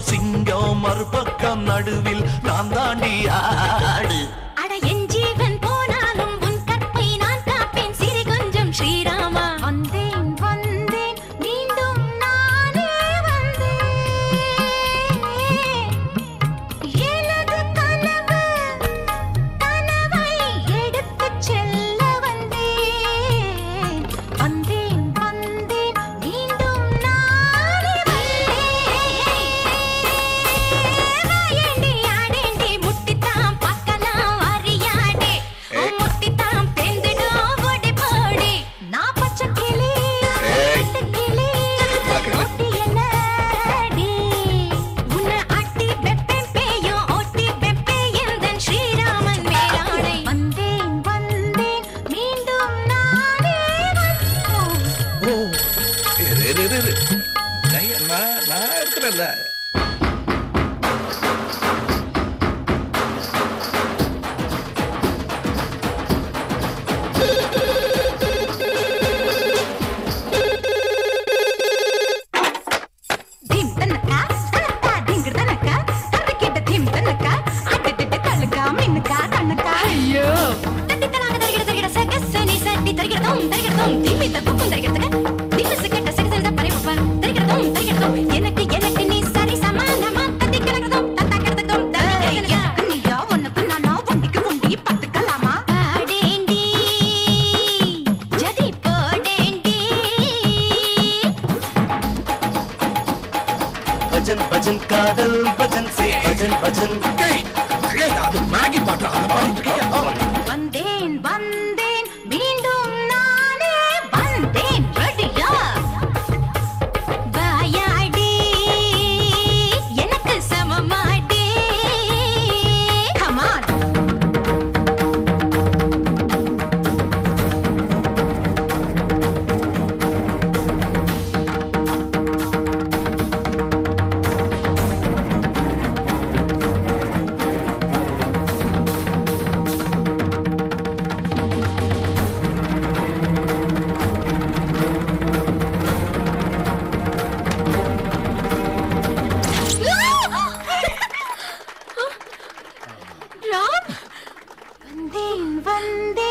சிங்கம் மறுபக்கம் நடுவில் நான் தாண்டியா? இரு நான் இருக்கிறேன்ல பஜன் பஜன் காதல் பஜன் சே பஜன் பஜன். மேகி பாட்டு वन्दे